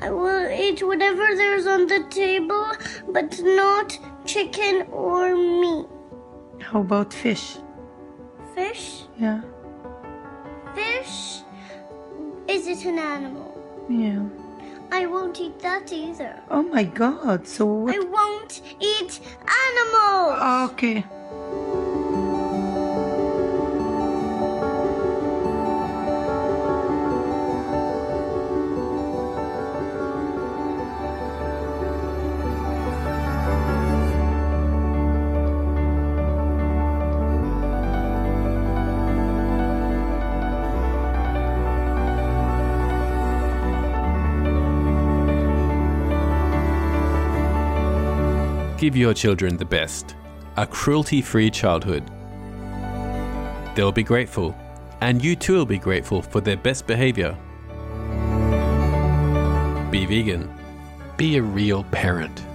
I will eat whatever there's on the table, but not chicken or meat. How about fish? Fish? Yeah. Fish? Is it an animal? Yeah. I won't eat that either. Oh my god. So what? I won't eat animals! Ah, okay. Give your children the best a cruelty free childhood. They'll be grateful, and you too will be grateful for their best behavior. Be vegan. Be a real parent.